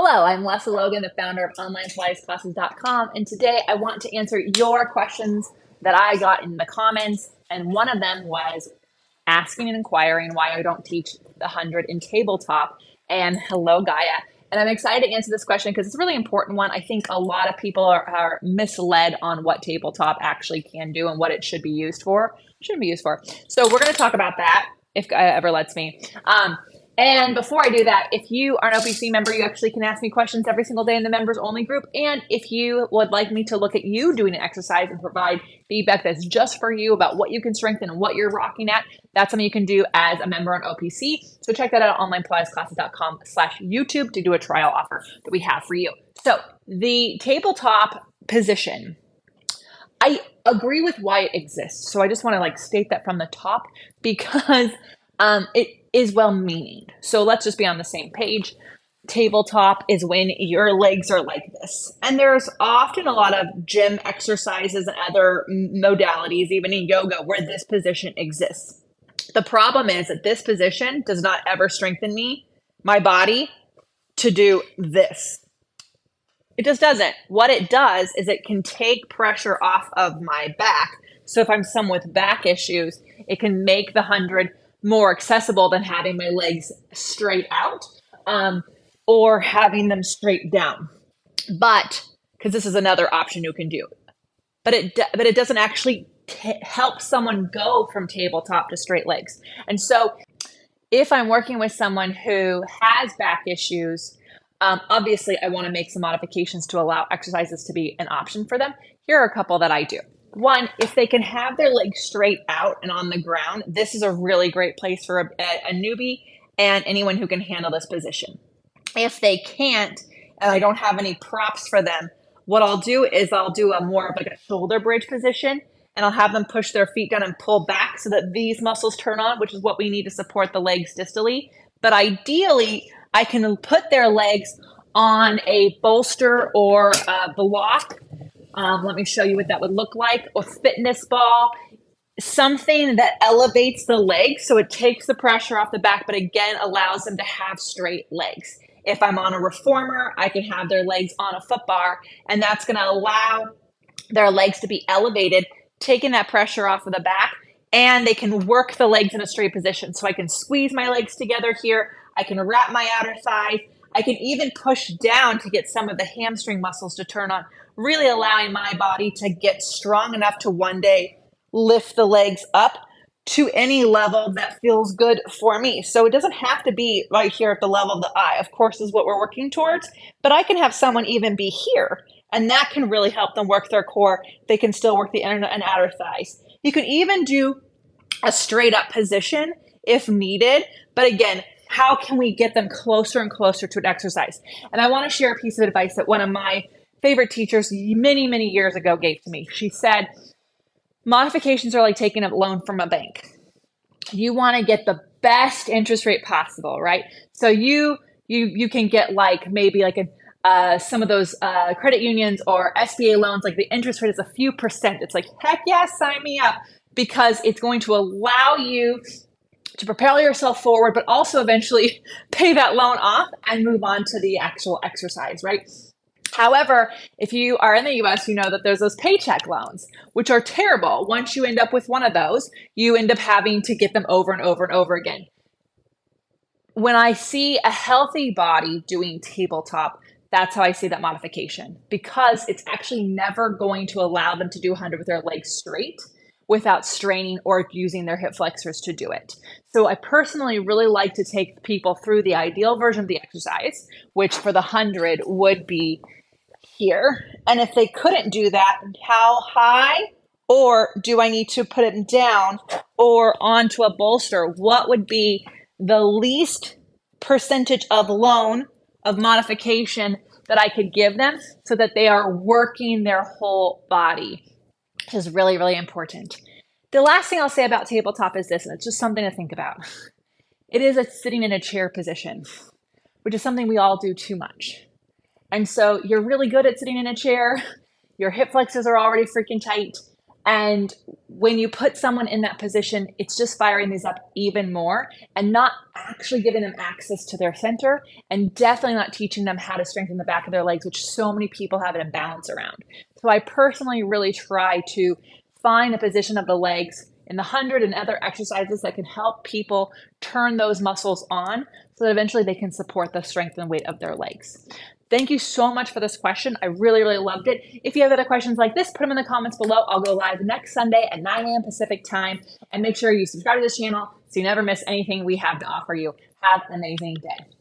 Hello, I'm Lesley Logan, the founder of OnlinePilatesClasses.com, and today I want to answer your questions that I got in the comments. And one of them was asking and inquiring why I don't teach the 100 in tabletop. And hello, Gaia. And I'm excited to answer this question because it's a really important one. I think a lot of people are, are, misled on what tabletop actually can do and what it should be used for. Shouldn't be used for. So we're going to talk about that if Gaia ever lets me. Um, and before I do that, if you are an OPC member, you actually can ask me questions every single day in the members only group. And if you would like me to look at you doing an exercise and provide feedback that's just for you about what you can strengthen and what you're rocking at, that's something you can do as a member on OPC. So check that out at onlinepilatesclasses.com slash YouTube to do a trial offer that we have for you. So the tabletop position, I agree with why it exists. So I just want to like state that from the top because um, it is well meaning. So let's just be on the same page. Tabletop is when your legs are like this. And there's often a lot of gym exercises and other modalities, even in yoga, where this position exists. The problem is that this position does not ever strengthen me, my body, to do this. It just doesn't. What it does is it can take pressure off of my back. So if I'm someone with back issues, it can make the 100 more accessible than having my legs straight out um, or having them straight down. But because this is another option you can do, but it but it doesn't actually t- help someone go from tabletop to straight legs. And so, if I'm working with someone who has back issues, um, obviously I want to make some modifications to allow exercises to be an option for them. Here are a couple that I do one, if they can have their legs straight out and on the ground, this is a really great place for a, a, newbie and anyone who can handle this position. If they can't, and I don't have any props for them, what I'll do is I'll do a more of like a shoulder bridge position and I'll have them push their feet down and pull back so that these muscles turn on, which is what we need to support the legs distally. But ideally, I can put their legs on a bolster or a block um, let me show you what that would look like. A fitness ball, something that elevates the legs so it takes the pressure off the back, but again allows them to have straight legs. If I'm on a reformer, I can have their legs on a foot bar, and that's going to allow their legs to be elevated, taking that pressure off of the back, and they can work the legs in a straight position. So I can squeeze my legs together here. I can wrap my outer thighs. I can even push down to get some of the hamstring muscles to turn on really allowing my body to get strong enough to one day lift the legs up to any level that feels good for me. So it doesn't have to be right here at the level of the eye, of course, is what we're working towards, but I can have someone even be here. And that can really help them work their core. They can still work the inner and outer thighs. You can even do a straight up position if needed. But again, how can we get them closer and closer to an exercise? And I want to share a piece of advice that one of my favorite teachers many, many years ago gave to me. She said, modifications are like taking a loan from a bank. You want to get the best interest rate possible, right? So you you you can get like maybe like a uh, some of those uh, credit unions or SBA loans, like the interest rate is a few percent. It's like, heck yeah, sign me up because it's going to allow you to propel yourself forward, but also eventually pay that loan off and move on to the actual exercise, right? However, if you are in the US, you know that there's those paycheck loans, which are terrible. Once you end up with one of those, you end up having to get them over and over and over again. When I see a healthy body doing tabletop, that's how I see that modification because it's actually never going to allow them to do 100 with their legs straight without straining or using their hip flexors to do it. So I personally really like to take people through the ideal version of the exercise, which for the 100 would be here? And if they couldn't do that, how high? Or do I need to put it down or onto a bolster? What would be the least percentage of loan of modification that I could give them so that they are working their whole body? Is really, really important. The last thing I'll say about tabletop is this, and it's just something to think about. It is a sitting in a chair position, which is something we all do too much. And so you're really good at sitting in a chair. Your hip flexors are already freaking tight. And when you put someone in that position, it's just firing these up even more and not actually giving them access to their center and definitely not teaching them how to strengthen the back of their legs, which so many people have an imbalance around. So I personally really try to find the position of the legs in the 100 and other exercises that can help people turn those muscles on so that eventually they can support the strength and weight of their legs. Thank you so much for this question. I really, really loved it. If you have other questions like this, put them in the comments below. I'll go live next Sunday at 9 a.m. Pacific time. And make sure you subscribe to this channel so you never miss anything we have to offer you. Have an amazing day.